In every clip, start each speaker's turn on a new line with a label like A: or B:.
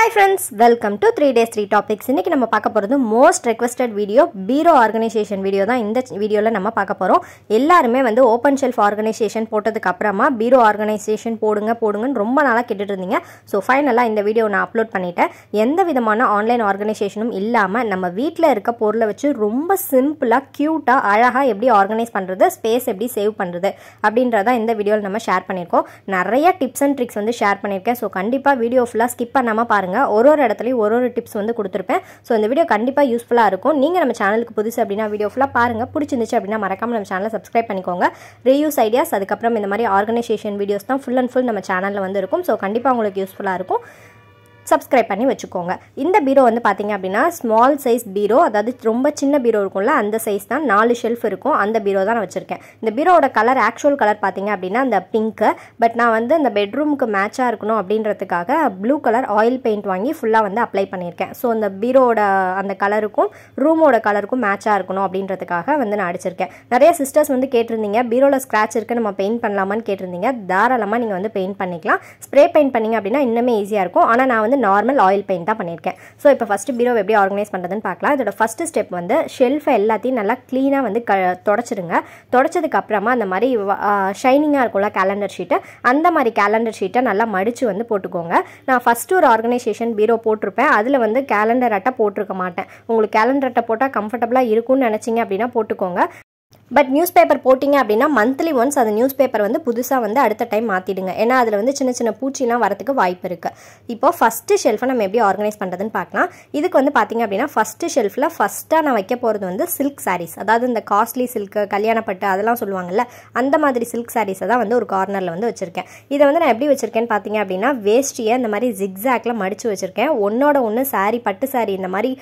A: Hi friends welcome to three days three topics இன்றைக்கி நம்ம பார்க்க போகிறது most requested video bureau organisation video தான் இந்த வீடியோவில் நம்ம பார்க்க போகிறோம் எல்லாருமே வந்து ஓப்பன் ஷெல்ஃப் ஆர்கனைசேஷன் போட்டதுக்கு அப்புறமா பீரோ ஆர்கனைசேஷன் போடுங்க போடுங்கன்னு ரொம்ப நாளாக கேட்டுட்டு இருந்தீங்க. ஸோ ஃபைனலாக இந்த வீடியோ நான் அப்லோட் பண்ணிட்டேன். எந்த விதமான ஆன்லைன் ஆர்கனைசேஷனும் இல்லாமல் நம்ம வீட்டில் இருக்க பொருளை வச்சு ரொம்ப சிம்பிளாக க்யூட்டாக அழகாக எப்படி ஆர்கனைஸ் பண்ணுறது ஸ்பேஸ் எப்படி சேவ் பண்ணுறது அப்படின்றதான் இந்த வீடியோவில் நம்ம ஷேர் பண்ணியிருக்கோம். நிறைய டிப்ஸ் அண்ட் ட்ரிக்ஸ் வந்து ஷேர் பண்ணியிருக்கேன். ஸோ கண்டிப்பாக வீடியோ ஃபுல்லாக ஸ்கிப் பண்ணாமல் பாருங்கள் ஒரு ஒரு இடத்துலையும் ஒரு ஒரு டிப்ஸ் வந்து கொடுத்துருப்பேன். ஸோ இந்த வீடியோ கண்டிப்பாக யூஸ்ஃபுல்லாக இருக்கும். நீங்கள் நம்ம சேனலுக்கு புதுசு அப்படின்னா வீடியோ ஃபுல்லாக பாருங்கள் பிடிச்சிருந்துச்சு அப்படின்னா மறக்காம நம்ம சேனலை சப்ஸ்கிரைப் பண்ணிக்கோங்க. ரீயூஸ் ஐடியாஸ் அதுக்கப்புறம் இந்த மாதிரி ஆர்கனைசேஷன் வீடியோஸ் தான் ஃபுல் அண்ட் ஃபுல் நம்ம சேனலில் வந்து இருக்கும். ஸோ கண்டிப்பாக உங்களுக்கு யூஸ்ஃபுல்லாக இருக்கும். சப்ஸ்கிரைப் பண்ணி வச்சுக்கோங்க. இந்த பீரோ வந்து பார்த்தீங்க அப்படின்னா ஸ்மால் சைஸ் பீரோ அதாவது ரொம்ப சின்ன பீரோ இருக்கும்ல அந்த சைஸ் தான் நாலு ஷெல்ஃப் இருக்கும். அந்த பீரோ தான் நான் வச்சுருக்கேன். இந்த பீரோட கலர் ஆக்சுவல் கலர் பார்த்தீங்க அப்படின்னா அந்த பிங்க்கு பட் நான் வந்து இந்த பெட்ரூமுக்கு மேட்சாக இருக்கணும் அப்படின்றதுக்காக ப்ளூ கலர் ஆயில் பெயிண்ட் வாங்கி ஃபுல்லாக வந்து அப்ளை பண்ணியிருக்கேன். ஸோ அந்த பீரோவோட அந்த கலருக்கும் ரூமோட கலருக்கும் மேட்சாக இருக்கணும் அப்படின்றதுக்காக வந்து நான் அடிச்சிருக்கேன். நிறைய சிஸ்டர்ஸ் வந்து கேட்டிருந்தீங்க பீரோவில் ஸ்க்ராட்ச் இருக்குது நம்ம பெயிண்ட் பண்ணலாமான்னு கேட்டிருந்தீங்க. தாராளமாக நீங்கள் வந்து பெயிண்ட் பண்ணிக்கலாம். ஸ்ப்ரே பெயிண்ட் பண்ணிங்க அப்படின்னா இன்னுமே ஈஸியாக இருக்கும். ஆனால் நான் வந்து நார்மல் ஆயில் பெயிண்ட் தான் பண்ணியிருக்கேன். ஸோ இப்போ ஃபஸ்ட்டு பீரோ எப்படி ஆர்கனைஸ் பண்ணுறதுன்னு பார்க்கலாம். இதோட ஃபஸ்ட்டு ஸ்டெப் வந்து ஷெல்ஃபை எல்லாத்தையும் நல்லா க்ளீனாக வந்து க தொடச்சிடுங்க தொடச்சதுக்கப்புறமா அந்த மாதிரி ஷைனிங்காக இருக்கும்ல கேலண்டர் ஷீட்டு அந்த மாதிரி கேலண்டர் ஷீட்டை நல்லா மடித்து வந்து போட்டுக்கோங்க. நான் ஃபஸ்ட்டு ஒரு ஆர்கனைசேஷன் பீரோ போட்டிருப்பேன். அதில் வந்து கேலண்டர் அட்டை போட்டிருக்க மாட்டேன். உங்களுக்கு கேலண்டர் அட்டை போட்டால் கம்ஃபர்டபுளாக இருக்கும்னு நினச்சிங்க அப்படின்னா போட்டுக்கோங்க. பட் நியூஸ் பேப்பர் போட்டிங்க அப்படின்னா மந்த்லி ஒன்ஸ் அந்த நியூஸ் பேப்பர் வந்து புதுசாக வந்து அடுத்த டைம் மாற்றிடுங்க ஏன்னா அதில் வந்து சின்ன சின்ன பூச்சிலாம் வரதுக்கு வாய்ப்பு இருக்குது இப்போ ஃபஸ்ட்டு ஷெல்ஃபை நம்ம எப்படி ஆர்கனைஸ் பண்ணுறதுன்னு பார்க்கலாம். இதுக்கு வந்து பார்த்திங்க அப்படின்னா ஃபஸ்ட்டு ஷெல்ஃபில் ஃபஸ்ட்டாக நான் வைக்க போகிறது வந்து சில்க் சாரீஸ் அதாவது இந்த காஸ்ட்லி சில்க்கு கல்யாணப்பட்டு அதெல்லாம் சொல்லுவாங்கல்ல அந்த மாதிரி சில்க் சாரீஸை தான் வந்து ஒரு கார்னரில் வந்து வச்சுருக்கேன். இதை வந்து நான் எப்படி வச்சுருக்கேன்னு பார்த்தீங்க அப்படின்னா வேஷ்டியை இந்த மாதிரி ஜிக்ஸாக்ல மடித்து வச்சுருக்கேன். ஒன்னோட ஒன்று சாரீ பட்டு சாரீ இந்த மாதிரி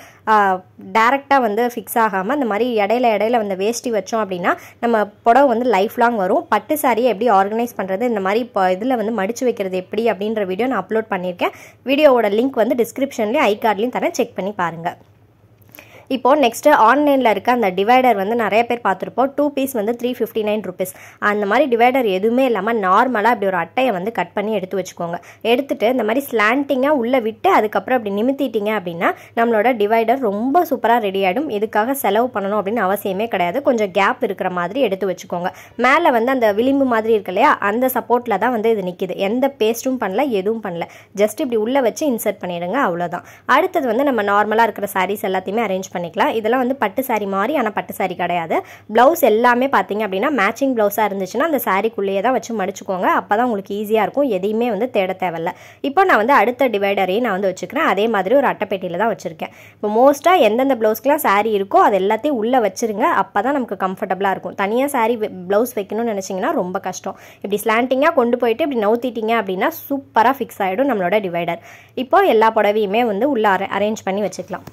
A: டேரெக்டாக வந்து ஃபிக்ஸ் ஆகாமல் இந்த மாதிரி இடையில இடையில வந்து வேஷ்டி வச்சோம் அப்படின்னா நம்ம புடவை வந்து லைஃப் லாங் வரும். பட்டு சாரியை எப்படி ஆர்கனைஸ் பண்ணுறது இந்த மாதிரி இப்போ இதில் வந்து மடித்து வைக்கிறது எப்படி அப்படின்ற வீடியோ நான் அப்லோட் பண்ணியிருக்கேன். வீடியோவோட லிங்க் வந்து டிஸ்கிரிப்ஷன்லேயும் ஐ கார்ட்லேயும் தரேன். செக் பண்ணி பாருங்கள் இப்போது நெக்ஸ்ட்டு ஆன்லைனில் இருக்க அந்த டிவைடர் வந்து நிறைய பேர் பார்த்துருப்போம். டூ பீஸ் வந்து த்ரீ ஃபிஃப்டி நைன் ருபீஸ் அந்த மாதிரி டிவைடர் எதுவுமே இல்லாமல் நார்மலாக அப்படி ஒரு அட்டையை வந்து கட் பண்ணி எடுத்து வச்சுக்கோங்க. எடுத்துட்டு இந்த மாதிரி ஸ்லாண்டிங்காக உள்ளே விட்டு அதுக்கப்புறம் அப்படி நிமித்திட்டீங்க அப்படின்னா நம்மளோட டிவைடர் ரொம்ப சூப்பராக ரெடி ஆகிடும் இதுக்காக செலவு பண்ணணும் அப்படின்னு அவசியமே கிடையாது. கொஞ்சம் கேப் இருக்கிற மாதிரி எடுத்து வச்சுக்கோங்க. மேலே வந்து அந்த விளிம்பு மாதிரி இருக்கு இல்லையா? அந்த சப்போர்ட்டில் தான் வந்து இது நிற்கிது எந்த பேஸ்ட்டும் பண்ணல எதுவும் பண்ணல. ஜஸ்ட் இப்படி உள்ளே வச்சு இன்சர்ட் பண்ணிடுங்க அவ்வளோதான் அடுத்தது வந்து நம்ம நார்மலாக இருக்கிற சாரீஸ் எல்லாத்தையுமே அரேஞ்ச் பண்ணி பண்ணிக்கலாம். இதெல்லாம் வந்து பட்டு சாரி மாதிரி ஆனால் பட்டு சாரி கிடையாது. ப்ளவுஸ் எல்லாமே பார்த்தீங்க அப்படின்னா மேட்சிங் ப்ளவுஸாக இருந்துச்சுன்னா அந்த சாரிக்குள்ளேயே தான் வச்சு மடிச்சுக்கோங்க. அப்போ தான் உங்களுக்கு ஈஸியாக இருக்கும். எதையுமே வந்து தேட தேவையில்ல. இப்போ நான் வந்து அடுத்த டிவைடரையும் நான் வந்து வச்சுக்கிறேன். அதே மாதிரி ஒரு அட்டைப்பேட்டியில் தான் வச்சுருக்கேன். இப்போ மோஸ்ட்டாக எந்தெந்த ப்ளவுஸ்க்குலாம் சாரி இருக்கோ அது எல்லாத்தையும் உள்ளே வச்சுருங்க. அப்போ தான் நமக்கு கம்ஃபர்டபுளாக இருக்கும். தனியாக சாரி ப்ளவுஸ் வைக்கணும்னு நினச்சிங்கன்னா ரொம்ப கஷ்டம். இப்படி ஸ்லாண்டிங்காக கொண்டு போயிட்டு இப்படி நவுத்திட்டீங்க அப்படின்னா சூப்பராக ஃபிக்ஸ் ஆகிடும் நம்மளோட டிவைடர் இப்போ எல்லா புடவையுமே வந்து உள்ளே அரேஞ்ச் பண்ணி வச்சுக்கலாம்.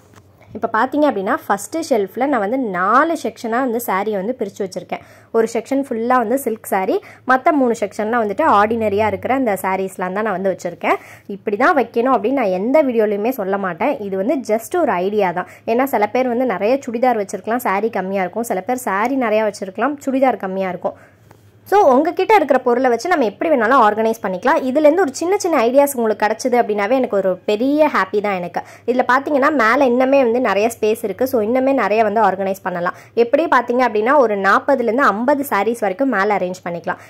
A: இப்போ பார்த்தீங்க அப்படின்னா ஃபஸ்ட்டு ஷெல்ஃபில் நான் வந்து நாலு செக்ஷனாக வந்து சாரியை வந்து பிரித்து வச்சுருக்கேன். ஒரு செக்ஷன் ஃபுல்லாக வந்து சில்க் சாரீ மற்ற மூணு செக்ஷன்லாம் வந்துட்டு ஆர்டினரியாக இருக்கிற அந்த சாரீஸ்லாம் தான் நான் வந்து வச்சுருக்கேன். இப்படி தான் வைக்கணும் அப்படின்னு நான் எந்த வீடியோலையுமே சொல்ல மாட்டேன். இது வந்து ஜஸ்ட் ஒரு ஐடியா தான். ஏன்னா சில பேர் வந்து நிறைய சுடிதார் வச்சுருக்கலாம் சாரீ கம்மியாக இருக்கும். சில பேர் சாரீ நிறையா வச்சுருக்கலாம் சுடிதார் கம்மியாக இருக்கும். ஸோ உங்ககிட்ட இருக்கிற பொருளை வச்சு நம்ம எப்படி வேணாலும் ஆர்கனைஸ் பண்ணிக்கலாம். இதுலேருந்து ஒரு சின்ன சின்ன ஐடியாஸ் உங்களுக்கு கிடச்சிது அப்படின்னாவே எனக்கு ஒரு பெரிய ஹாப்பி தான் எனக்கு. இதில் பார்த்தீங்கன்னா மேலே இன்னமே வந்து நிறைய ஸ்பேஸ் இருக்குது ஸோ இன்னமே நிறைய வந்து ஆர்கனைஸ் பண்ணலாம். எப்படி பார்த்தீங்க அப்படின்னா ஒரு நாற்பதுலேருந்து ஐம்பது சாரீஸ் வரைக்கும் மேலே அரேஞ்ச் பண்ணிக்கலாம்.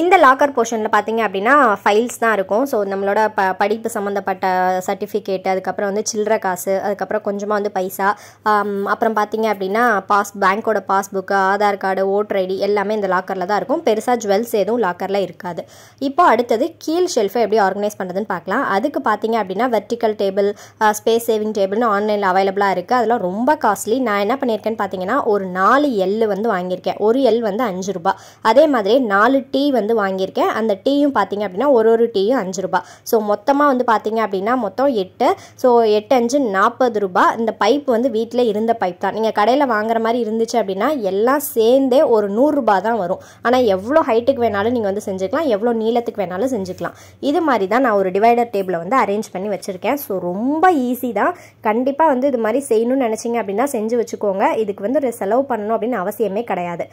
A: இந்த லாக்கர் போர்ஷனில் பார்த்தீங்க அப்படின்னா ஃபைல்ஸ் தான் இருக்கும். ஸோ நம்மளோட ப படிப்பு சம்மந்தப்பட்ட சர்டிஃபிகேட் அதுக்கப்புறம் வந்து சில்லற காசு அதுக்கப்புறம் கொஞ்சமாக வந்து பைசா அப்புறம் பார்த்தீங்க அப்படின்னா pass பேங்க்கோட passbook Aadhaar card voter ID எல்லாமே இந்த லாக்கரில் தான் இருக்கும். பெருசாக ஜுவல்ஸ் எதுவும் லாக்கரில் இருக்காது. இப்போ அடுத்தது கீழ் ஷெல்ஃபை எப்படி ஆர்கனைஸ் பண்ணுறதுன்னு பார்க்கலாம் அதுக்கு பார்த்தீங்க அப்படின்னா வெர்டிக்கல் டேபிள் ஸ்பேஸ் சேவிங் டேபிள்னு ஆன்லைனில் அவைலபிளாக இருக்குது அதெல்லாம் ரொம்ப காஸ்ட்லி நான் என்ன பண்ணியிருக்கேன்னு பார்த்தீங்கன்னா ஒரு நாலு எல் வந்து வாங்கியிருக்கேன். ஒரு எல் வந்து அஞ்சு ரூபா அதே மாதிரி நாலு டீ வந்து வந்து வாங்கியிருக்கேன். அந்த டீயும் பார்த்தீங்க அப்படின்னா ஒரு ஒரு டீயும் அஞ்சு ரூபா. ஸோ மொத்தமாக வந்து பார்த்தீங்க அப்படின்னா மொத்தம் எட்டு. ஸோ எட்டு அஞ்சு நாற்பது ரூபா. இந்த பைப் வந்து வீட்டில் இருந்த பைப் தான். நீங்கள் கடையில் வாங்குற மாதிரி இருந்துச்சு அப்படின்னா எல்லாம் சேர்ந்தே ஒரு நூறுரூபா தான் வரும். ஆனால் எவ்வளோ ஹைட்டுக்கு வேணாலும் நீங்கள் வந்து செஞ்சுக்கலாம். எவ்வளோ நீளத்துக்கு வேணாலும் செஞ்சுக்கலாம். இது மாதிரி தான் நான் ஒரு டிவைடர் டேபிளை வந்து அரேஞ்ச் பண்ணி வச்சுருக்கேன். ஸோ ரொம்ப ஈஸி தான். கண்டிப்பாக வந்து இது மாதிரி செய்யணும்னு நினச்சிங்க அப்படின்னா செஞ்சு வச்சுக்கோங்க. இதுக்கு வந்து ஒரு செலவு பண்ணணும் அப்படின்னு அவசியமே கிடையாது.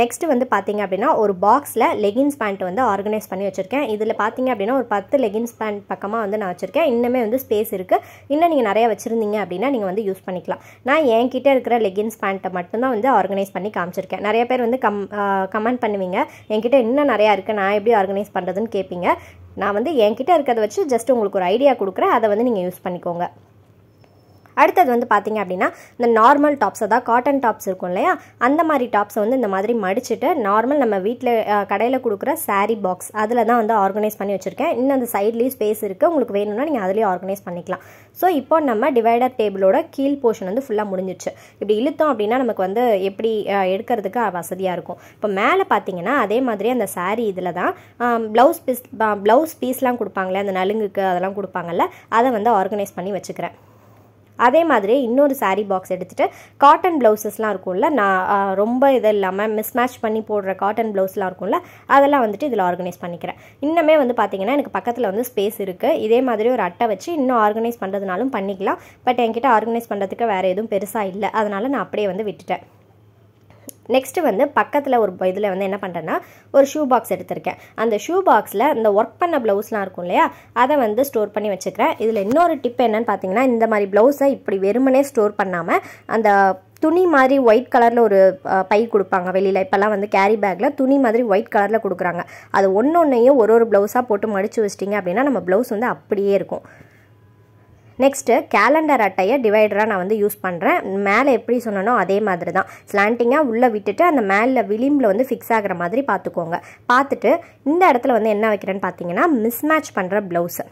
A: நெக்ஸ்ட் வந்து பார்த்தீங்க அப்படின்னா ஒரு பாக்ஸில் லெகின்ஸ் லெகின்ஸ் பேண்ட் வந்து ஆர்கனைஸ் பண்ணி வச்சுருக்கேன். இதில் பார்த்தீங்க அப்படின்னா ஒரு பத்து லெகின்ஸ் பேண்ட் பக்கமாக வந்து நான் வச்சுருக்கேன். இன்னுமே வந்து ஸ்பேஸ் இருக்குது இன்னும் நீங்கள் நிறையா வச்சுருந்தீங்க அப்படின்னா நீங்கள் வந்து யூஸ் பண்ணிக்கலாம். நான் என்கிட்ட இருக்கிற லெகின்ஸ் பேண்ட்டை மட்டும்தான் வந்து ஆர்கனைஸ் பண்ணி காமிச்சிருக்கேன். நிறைய பேர் வந்து கம் கமெண்ட் பண்ணுவீங்க. என்கிட்ட இன்னும் நிறையா இருக்குது நான் எப்படி ஆர்கனைஸ் பண்ணுறதுன்னு கேட்பீங்க நான் வந்து என்கிட்ட இருக்கிறத வச்சு ஜஸ்ட் உங்களுக்கு ஒரு ஐடியா கொடுக்குறேன். அதை வந்து நீங்கள் யூஸ் பண்ணிக்கோங்க. அடுத்தது வந்து பார்த்தீங்க அப்படின்னா இந்த நார்மல் டாப்ஸ் அதாவது காட்டன் டாப்ஸ் இருக்கும் இல்லையா? அந்த மாதிரி டாப்ஸை வந்து இந்த மாதிரி மடிச்சுட்டு நார்மல் நம்ம வீட்டில் கடையில் கொடுக்குற சாரீ பாக்ஸ் அதில் தான் வந்து ஆர்கனைஸ் பண்ணி வச்சுருக்கேன். இன்னும் அந்த சைட்லேயும் ஸ்பேஸ் இருக்குது உங்களுக்கு வேணும்னா நீங்கள் அதிலேயே ஆர்கனைஸ் பண்ணிக்கலாம். ஸோ இப்போ நம்ம டிவைடர் டேபிளோட கீழ் போர்ஷன் வந்து ஃபுல்லாக முடிஞ்சிச்சு இப்படி இழுத்தோம் அப்படின்னா நமக்கு வந்து எப்படி எடுக்கிறதுக்கு வசதியாக இருக்கும். இப்போ மேலே பார்த்தீங்கன்னா அதே மாதிரி அந்த சாரீ இதில் தான் ப்ளவுஸ் பீஸ் ப்ளவுஸ் பீஸ்லாம் கொடுப்பாங்களே அந்த நலுங்குக்கு அதெல்லாம் கொடுப்பாங்கல்ல அதை வந்து ஆர்கனைஸ் பண்ணி வச்சுக்கிறேன். அதே மாதிரி இன்னொரு சாரீ பாக்ஸ் எடுத்துகிட்டு காட்டன் ப்ளவுசஸ்லாம் இருக்கும்ல நான் ரொம்ப இது இல்லாமல் மிஸ்மேட்ச் பண்ணி போடுற காட்டன் ப்ளவுஸ்லாம் இருக்கும்ல அதெல்லாம் வந்துட்டு இதில் ஆர்கனைஸ் பண்ணிக்கிறேன். இன்னுமே வந்து பார்த்தீங்கன்னா எனக்கு பக்கத்தில் வந்து ஸ்பேஸ் இருக்குது இதே மாதிரி ஒரு அட்டை வச்சு இன்னும் ஆர்கனைஸ் பண்ணுறதுனாலும் பண்ணிக்கலாம். பட் என்கிட்ட ஆர்கனைஸ் பண்ணுறதுக்கு வேறு எதுவும் பெருசாக இல்லை. அதனால் நான் அப்படியே வந்து விட்டுட்டேன். நெக்ஸ்ட்டு வந்து பக்கத்தில் ஒரு இதில் வந்து என்ன பண்ணுறேன்னா ஒரு ஷூ பாக்ஸ் எடுத்திருக்கேன். அந்த ஷூ பாக்ஸில் இந்த ஒர்க் பண்ண ப்ளவுஸ்லாம் இருக்கும் இல்லையா அதை வந்து ஸ்டோர் பண்ணி வச்சுக்கிறேன். இதில் இன்னொரு டிப் என்னன்னு பார்த்தீங்கன்னா இந்த மாதிரி ப்ளவுஸை இப்படி வெறுமனே ஸ்டோர் பண்ணாமல் அந்த துணி மாதிரி ஒயிட் கலரில் ஒரு பை கொடுப்பாங்க வெளியில். இப்போல்லாம் வந்து கேரி பேக்கில் துணி மாதிரி ஒயிட் கலரில் கொடுக்குறாங்க. அது ஒன்று ஒன்றையும் ஒரு ஒரு ப்ளவுஸாக போட்டு மடித்து வச்சிட்டிங்க அப்படின்னா நம்ம ப்ளவுஸ் வந்து அப்படியே இருக்கும். நெக்ஸ்ட்டு கேலண்டர் அட்டையை டிவைடராக நான் வந்து யூஸ் பண்ணுறேன் மேலே எப்படி சொன்னனோ அதே மாதிரி தான் ஸ்லாண்டிங்காக உள்ளே விட்டுட்டு அந்த மேலே விளிம்பில் வந்து ஃபிக்ஸ் ஆகிற மாதிரி பார்த்துக்கோங்க. பார்த்துட்டு இந்த இடத்துல வந்து என்ன வைக்கிறேன்னு பார்த்தீங்கன்னா மிஸ்மேட்ச் பண்ணுற ப்ளவுஸு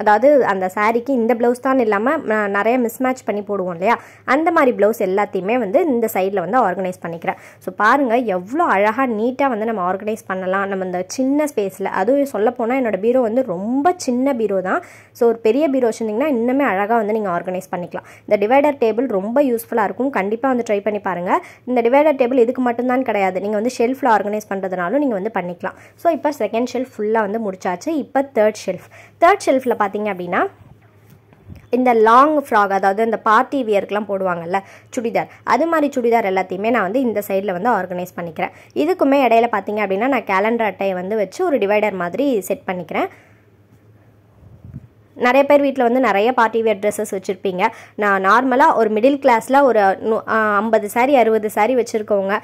A: அதாவது அந்த சாரீக்கு இந்த ப்ளவுஸ் தான் இல்லாமல் நிறைய மிஸ்மேட்ச் பண்ணி போடுவோம் இல்லையா? அந்த மாதிரி ப்ளவுஸ் எல்லாத்தையுமே வந்து இந்த சைடில் வந்து ஆர்கனைஸ் பண்ணிக்கிறேன். ஸோ பாருங்கள் எவ்வளோ அழகாக நீட்டாக வந்து நம்ம ஆர்கனைஸ் பண்ணலாம். நம்ம இந்த சின்ன ஸ்பேஸில் அதுவும் சொல்லப்போனால் என்னோடய பீரோ வந்து ரொம்ப சின்ன பீரோ தான். ஸோ ஒரு பெரிய பீரோ வச்சுருந்தீங்கன்னா இன்னுமே அழகாக வந்து நீங்கள் ஆர்கனைஸ் பண்ணிக்கலாம். இந்த டிவைடர் டேபிள் ரொம்ப யூஸ்ஃபுல்லாக இருக்கும். கண்டிப்பாக வந்து ட்ரை பண்ணி பாருங்கள் இந்த டிவைடர் டேபிள் இதுக்கு மட்டும்தான் கிடையாது. நீங்கள் வந்து ஷெல்ஃபில் ஆர்கனைஸ் பண்ணுறதுனாலும் நீங்கள் வந்து பண்ணிக்கலாம். ஸோ இப்போ செகண்ட் ஷெல்ஃப் ஃபுல்லாக வந்து முடிச்சாச்சு. இப்போ தேர்ட் ஷெல்ஃப் தேர்ட் ஷெல்ஃபில் பார்த்தீங்க அப்படின்னா இந்த லாங் ஃப்ராக் அதாவது இந்த பார்ட்டி வியர்க்கெலாம் போடுவாங்கல்ல சுடிதார். அது மாதிரி சுடிதார் எல்லாத்தையுமே நான் வந்து இந்த சைடில் வந்து ஆர்கனைஸ் பண்ணிக்கிறேன். இதுக்குமே இடையில பார்த்தீங்க அப்படின்னா நான் கேலண்டர் அட்டையை வந்து வச்சு ஒரு டிவைடர் மாதிரி செட் பண்ணிக்கிறேன். நிறைய பேர் வீட்டில் வந்து நிறைய பார்ட்டி வேர் ட்ரெஸ்ஸஸ் வச்சுருப்பீங்க. நான் நார்மலாக ஒரு மிடில் கிளாஸில் ஒரு ஐம்பது சாரி அறுபது சாரி வச்சுருக்கவங்க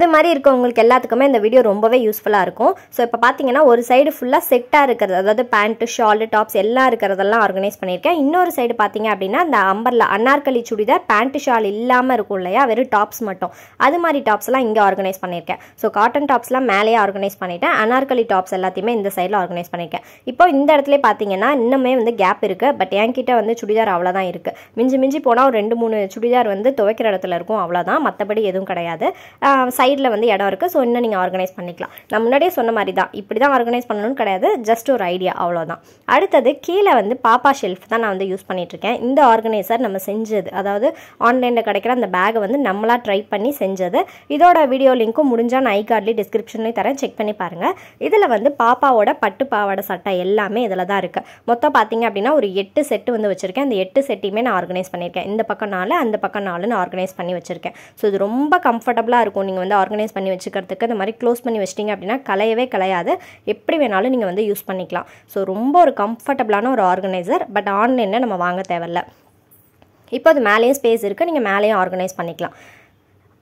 A: இது மாதிரி இருக்கவங்களுக்கு எல்லாத்துக்குமே இந்த வீடியோ ரொம்பவே யூஸ்ஃபுல்லாக இருக்கும். ஸோ இப்போ பார்த்தீங்கன்னா ஒரு சைடு ஃபுல்லாக செட்டாக இருக்கிறது அதாவது பேண்ட்டு ஷாலு டாப்ஸ் எல்லாம் இருக்கிறதெல்லாம் ஆர்கனைஸ் பண்ணியிருக்கேன். இன்னொரு சைடு பார்த்தீங்க அப்படின்னா இந்த அம்பர்ல அன்னார்கலி சுடிதார் பேண்ட்டு ஷால் இல்லாமல் இருக்கும் இல்லையா? வெறும் டாப்ஸ் மட்டும். அது மாதிரி டாப்ஸ்லாம் இங்கே ஆர்கனைஸ் பண்ணியிருக்கேன். ஸோ காட்டன் டாப்ஸ்லாம் மேலேயே ஆர்கனைஸ் பண்ணிட்டேன். அனார்கலி டாப்ஸ் எல்லாத்தையுமே இந்த சைடில் ஆர்கனைஸ் பண்ணியிருக்கேன். இப்போ இந்த இடத்துல பார்த்தீங்கன்னா இன்னுமே வந்து கேப் இருக்குது பட் என்கிட்ட வந்து சுடிதார் அவ்வளோதான் இருக்குது மிஞ்சி மிஞ்சி போனால் ஒரு ரெண்டு மூணு சுடிதார் வந்து துவைக்கிற இடத்துல இருக்கும். அவ்வளோதான் மற்றபடி எதுவும் கிடையாது. சைடில் வந்து இடம் இருக்குது ஸோ இன்னும் நீங்கள் ஆர்கனைஸ் பண்ணிக்கலாம். நான் முன்னாடியே சொன்ன மாதிரி தான் இப்படி தான் ஆர்கனைஸ் பண்ணணும்னு கிடையாது. ஜஸ்ட் ஒரு ஐடியா அவ்வளோதான் அடுத்தது கீழே வந்து பாப்பா ஷெல்ஃப் தான் நான் வந்து யூஸ் பண்ணிகிட்ருக்கேன் இந்த ஆர்கனைசர் நம்ம செஞ்சது அதாவது ஆன்லைனில் கிடைக்கிற அந்த பேகை வந்து நம்மளாக ட்ரை பண்ணி செஞ்சது. இதோட வீடியோ லிங்க்கும் முடிஞ்சால் நான் ஐ கார்ட்லேயும் டிஸ்கிரிப்ஷன்லேயும் தரேன். செக் பண்ணி பாருங்கள் இதில் வந்து பாப்பாவோட பட்டு பாவாடை சட்டை எல்லாமே இதில் தான் இருக்குது மொத்தம் பார்த்தீங்க அப்படின்னா ஒரு எட்டு செட்டு வந்து வச்சுருக்கேன். அந்த எட்டு செட்டையுமே நான் ஆர்கனைஸ் பண்ணியிருக்கேன். இந்த பக்கம் நாலு அந்த பக்கம் நாலுன்னு ஆர்கனைஸ் பண்ணி வச்சுருக்கேன். ஸோ இது ரொம்ப கம்ஃபர்டபுளாக இருக்கும். நீங்கள் வந்து ஆர்கனைஸ் பண்ணி வச்சுக்கிறதுக்கு இந்த மாதிரி க்ளோஸ் பண்ணி வச்சிட்டிங்க அப்படின்னா கலையவே கலையாது எப்படி வேணாலும் நீங்கள் வந்து யூஸ் பண்ணிக்கலாம். ஸோ ரொம்ப ஒரு கம்ஃபர்டபுளான ஒரு ஆர்கனைசர் பட் ஆன்லைனில் நம்ம வாங்க தேவையில்ல. இப்போ அது மேலேயும் ஸ்பேஸ் இருக்குது நீங்கள் மேலேயும் ஆர்கனைஸ் பண்ணிக்கலாம்.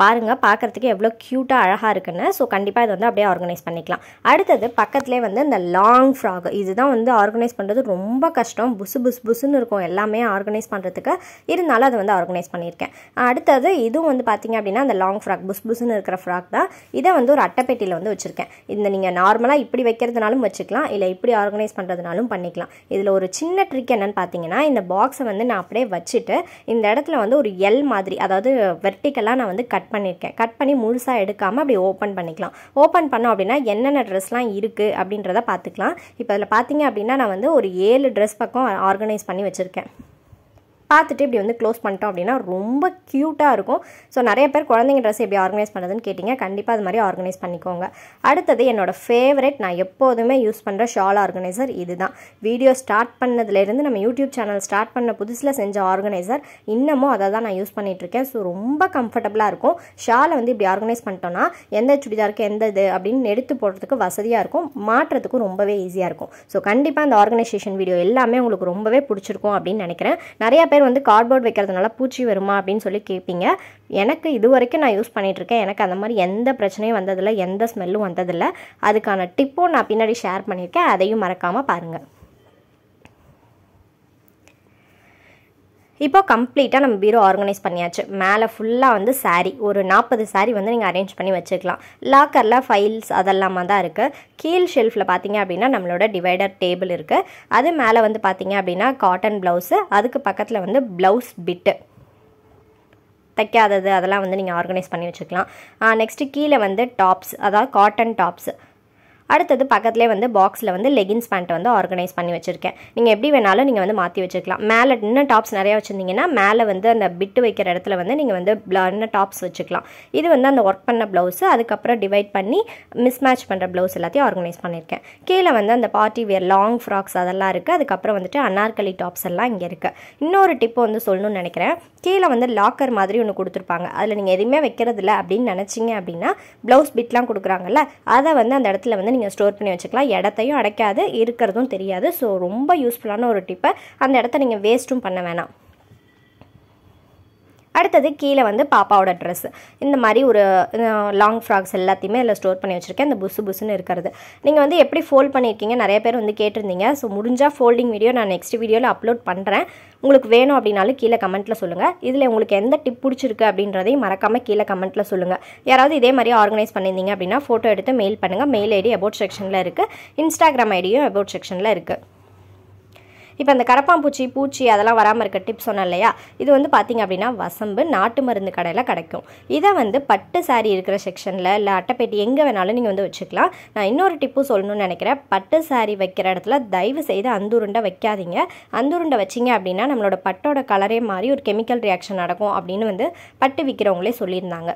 A: பாருங்கள் பார்க்குறதுக்கு எவ்வளோ க்யூட்டாக அழகாக இருக்குன்னு. ஸோ கண்டிப்பாக இதை வந்து அப்படியே ஆர்கனைஸ் பண்ணிக்கலாம். அடுத்தது பக்கத்துலேயே வந்து இந்த லாங் ஃப்ராக் இதுதான் வந்து ஆர்கனைஸ் பண்ணுறது ரொம்ப கஷ்டம். புசு புசு புசுன்னு இருக்கும். எல்லாமே ஆர்கனைஸ் பண்ணுறதுக்கு இருந்தாலும் அதை வந்து ஆர்கனைஸ் பண்ணியிருக்கேன். அடுத்தது இதுவும் வந்து பார்த்திங்க அப்படின்னா அந்த லாங் ஃப்ராக் புஸ் புசுன்னு இருக்கிற ஃப்ராக் தான். இதை வந்து ஒரு அட்டைப்பெட்டியில் வந்து வச்சுருக்கேன். இந்த நீங்கள் நார்மலாக இப்படி வைக்கிறதுனாலும் வச்சுக்கலாம். இல்லை இப்படி ஆர்கனைஸ் பண்ணுறதுனாலும் பண்ணிக்கலாம். இதில் ஒரு சின்ன ட்ரிக் என்னென்னு பார்த்தீங்கன்னா இந்த பாக்ஸை வந்து நான் அப்படியே வச்சுட்டு இந்த இடத்துல வந்து ஒரு எல் மாதிரி அதாவது வெர்டிக்கலாக நான் வந்து கட் கட் பண்ணியிருக்கேன் கட் பண்ணி முழுசாக எடுக்காமல் அப்படி ஓப்பன் பண்ணிக்கலாம். ஓப்பன் பண்ணோம் அப்படின்னா என்னென்ன ட்ரெஸ்லாம் இருக்குது அப்படின்றத பார்த்துக்கலாம். இப்போ அதில் பார்த்தீங்க அப்படின்னா நான் வந்து ஒரு ஏழு ட்ரெஸ் பக்கம் ஆர்கனைஸ் பண்ணி வச்சுருக்கேன். பார்த்துட்டு இப்படி வந்து க்ளோஸ் பண்ணிட்டோம் அப்படின்னா ரொம்ப க்யூட்டாக இருக்கும். ஸோ நிறைய பேர் குழந்தைங்க ட்ரெஸ் எப்படி ஆர்கனைஸ் பண்ணுறதுன்னு கேட்டிங்க. கண்டிப்பாக அது மாதிரி ஆர்கனைஸ் பண்ணிக்கோங்க. அடுத்தது என்னோடய ஃபேவரட் நான் எப்போதுமே யூஸ் பண்ணுற ஷால் ஆர்கனைசர் இதுதான். வீடியோ ஸ்டார்ட் பண்ணதுலேருந்து நம்ம யூடியூப் சேனல் ஸ்டார்ட் பண்ண புதுசில் செஞ்ச ஆர்கனைசர் இன்னமும் அதை தான் நான் யூஸ் பண்ணிகிட்ருக்கேன் ஸோ ரொம்ப கம்ஃபர்டபுளாக இருக்கும். ஷாலை வந்து இப்படி ஆர்கனைஸ் பண்ணிட்டோன்னா எந்த சுடிதாருக்கு எந்த இது அப்படின்னு எடுத்து போடுறதுக்கு வசதியாக இருக்கும். மாற்றுறதுக்கும் ரொம்பவே ஈஸியாக இருக்கும். ஸோ கண்டிப்பாக அந்த ஆர்கனைசேஷன் வீடியோ எல்லாமே உங்களுக்கு ரொம்பவே பிடிச்சிருக்கும் அப்படின்னு நினைக்கிறேன். நிறையா பேர் வந்து கார்ட்போர்ட் வைக்கிறதுனால பூச்சி வருமா அப்படின்னு சொல்லி கேட்பீங்க எனக்கு இது வரைக்கும் நான் யூஸ் பண்ணிகிட்ருக்கேன் எனக்கு அந்த மாதிரி எந்த பிரச்சனையும் வந்ததில்லை எந்த ஸ்மெல்லும் வந்ததில்லை. அதுக்கான டிப்பும் நான் பின்னாடி ஷேர் பண்ணியிருக்கேன். அதையும் மறக்காமல் பாருங்கள் இப்போ கம்ப்ளீட்டாக நம்ம பீரோ ஆர்கனைஸ் பண்ணியாச்சு. மேலே ஃபுல்லாக வந்து சாரீ ஒரு நாற்பது சாரீ வந்து நீங்கள் அரேஞ்ச் பண்ணி வச்சுக்கலாம். லாக்கரில் ஃபைல்ஸ் அதெல்லாமா தான் இருக்குது கீழ் ஷெல்ஃபில் பார்த்தீங்க அப்படின்னா நம்மளோட டிவைடர் டேபிள் இருக்குது அது மேலே வந்து பார்த்தீங்க அப்படின்னா காட்டன் ப்ளவுஸு அதுக்கு பக்கத்தில் வந்து ப்ளவுஸ் பிட்டு தைக்காதது அதெல்லாம் வந்து நீங்கள் ஆர்கனைஸ் பண்ணி வச்சுக்கலாம். நெக்ஸ்ட்டு கீழே வந்து டாப்ஸ் அதாவது காட்டன் டாப்ஸ் அடுத்தது பக்கத்துலேயே வந்து பாக்ஸில் வந்து லெகின்ஸ் பேண்ட்டை வந்து ஆர்கனைஸ் பண்ணி வச்சுருக்கேன். நீங்கள் எப்படி வேணாலும் நீங்கள் வந்து மாற்றி வச்சுக்கலாம் மேலே இன்னும் டாப்ஸ் நிறையா வச்சுருந்தீங்கன்னா மேலே வந்து அந்த பிட்டு வைக்கிற இடத்துல வந்து நீங்கள் வந்து இன்னும் டாப்ஸ் வச்சுக்கலாம். இது வந்து அந்த ஒர்க் பண்ண ப்ளவுஸு அதுக்கப்புறம் டிவைட் பண்ணி மிஸ் மேட்ச் பண்ணுற ப்ளவுஸ் எல்லாத்தையும் ஆர்கனைஸ் பண்ணியிருக்கேன் கீழே வந்து அந்த பார்ட்டி வியர் லாங் ஃப்ராக்ஸ் அதெல்லாம் இருக்குது அதுக்கப்புறம் வந்துட்டு அனார்கலி டாப்ஸ் எல்லாம் இங்கே இருக்குது இன்னொரு டிப்பு வந்து சொல்லணும்னு நினைக்கிறேன். கீழே வந்து லாக்கர் மாதிரி ஒன்று கொடுத்துருப்பாங்க. அதில் நீங்கள் எதுவுமே வைக்கிறதில்ல அப்படின்னு நினச்சிங்க அப்படின்னா ப்ளவுஸ் பிட்லாம் கொடுக்குறாங்கல்ல அதை வந்து அந்த இடத்துல வந்து நீங்கள் ஸ்டோர் பண்ணி வச்சுக்கலாம். இடத்தையும் அடைக்காது இருக்கிறதும் தெரியாது. ஸோ ரொம்ப யூஸ்ஃபுல்லான ஒரு டிப்பை அந்த இடத்த நீங்கள் வேஸ்ட்டும் பண்ண வேணாம். அடுத்தது கீழே வந்து பாப்பாவோட ட்ரெஸ் இந்த மாதிரி ஒரு லாங் ஃப்ராக்ஸ் எல்லாத்தையுமே அதில் ஸ்டோர் பண்ணி வச்சுருக்கேன். அந்த புசு புசுன்னு இருக்கிறது. நீங்கள் வந்து எப்படி ஃபோல்ட் பண்ணியிருக்கீங்க நிறைய பேர் வந்து கேட்டிருந்தீங்க. ஸோ முடிஞ்சால் ஃபோல்டிங் வீடியோ நான் நெக்ஸ்ட் வீடியோவில் அப்லோட் பண்ணுறேன் உங்களுக்கு வேணும் அப்படின்னாலும் கீழே கமெண்ட்டில் சொல்லுங்கள் இதில் உங்களுக்கு எந்த டிப் பிடிச்சிருக்கு அப்படின்றதையும் மறக்காமல் கீழே கமெண்ட்டில் சொல்லுங்கள் யாராவது இதே மாதிரி ஆர்கனைஸ் பண்ணியிருந்தீங்க அப்படின்னா ஃபோட்டோ எடுத்து மெயில் பண்ணுங்கள் மெயில் ஐடி அபவுட் செக்ஷனில் இருக்குது இன்ஸ்டாகிராம் ஐடியும் அபவுட் செக்ஷனில் இருக்குது இப்போ அந்த கரப்பாம்பூச்சி பூச்சி அதெல்லாம் வராமல் இருக்க டிப்ஸ் சொன்னேன் இல்லையா? இது வந்து பார்த்திங்க அப்படின்னா வசம்பு நாட்டு மருந்து கடையில் கிடைக்கும். இதை வந்து பட்டு சாரீ இருக்கிற செக்ஷனில் இல்லை அட்டைப்பேட்டி எங்கே வேணாலும் நீங்கள் வந்து வச்சுக்கலாம். நான் இன்னொரு டிப்பும் சொல்லணும்னு நினைக்கிறேன். பட்டு சாரீ வைக்கிற இடத்துல தயவு செய்து அந்துருண்டை வைக்காதீங்க. அந்துருண்டை வச்சிங்க அப்படின்னா நம்மளோட பட்டோட கலரே மாதிரி ஒரு கெமிக்கல் ரியாக்ஷன் நடக்கும் அப்படின்னு வந்து பட்டு விற்கிறவங்களே சொல்லியிருந்தாங்க.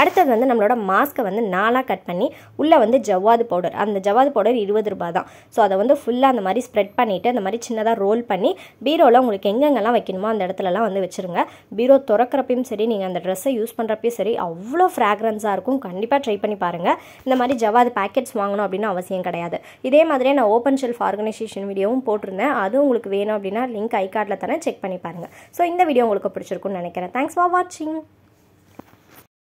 A: அடுத்தது வந்து நம்மளோட மாஸ்க்கை வந்து நாலாக கட் பண்ணி உள்ளே வந்து ஜவ்வாது பவுடர் அந்த ஜவ்வாது பவுடர் இருபது ரூபாய் தான். ஸோ அதை வந்து ஃபுல்லாக அந்த மாதிரி ஸ்ப்ரெட் பண்ணிவிட்டு அந்த மாதிரி சின்னதாக ரோல் பண்ணி பீரோவில் உங்களுக்கு எங்கெங்கெல்லாம் வைக்கணுமோ அந்த இடத்துலலாம் வந்து வச்சுருங்க. பீரோ திறக்கிறப்பையும் சரி நீங்கள் அந்த ட்ரெஸ்ஸை யூஸ் பண்ணுறப்பையும் சரி அவ்வளோ ஃப்ராக்ரன்ஸாக இருக்கும். கண்டிப்பாக ட்ரை பண்ணி பாருங்கள் இந்த மாதிரி ஜவ்வாது பேக்கெட்ஸ் வாங்கணும் அப்படின்னு அவசியம் கிடையாது. இதே மாதிரியே நான் ஓப்பன் ஷெல்ஃப் ஆர்கனைசேஷன் வீடியோவும் போட்டிருந்தேன். அதுவும் உங்களுக்கு வேணும் அப்படின்னா லிங்க் ஐ கார்டில் தானே செக் பண்ணி பாருங்கள் ஸோ இந்த வீடியோ உங்களுக்கு பிடிச்சிருக்குன்னு நினைக்கிறேன். தேங்க்ஸ் ஃபார் வாட்சிங்